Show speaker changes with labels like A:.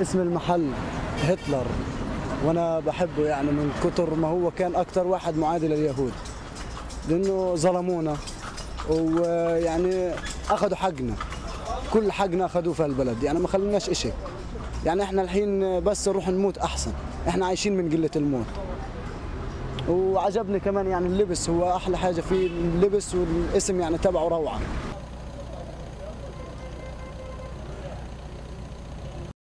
A: اسم المحل هتلر وأنا بحبه يعني من كتر ما هو كان أكثر واحد معادي لليهود لأنه ظلمونا ويعني أخذوا حقنا كل حقنا أخذوه في البلد يعني ما خلوناش إشي. يعني إحنا الحين بس نروح نموت أحسن إحنا عايشين من قلة الموت. وعجبني كمان يعني اللبس هو أحلى حاجة فيه اللبس والاسم يعني تبعه روعة.